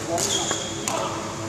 시간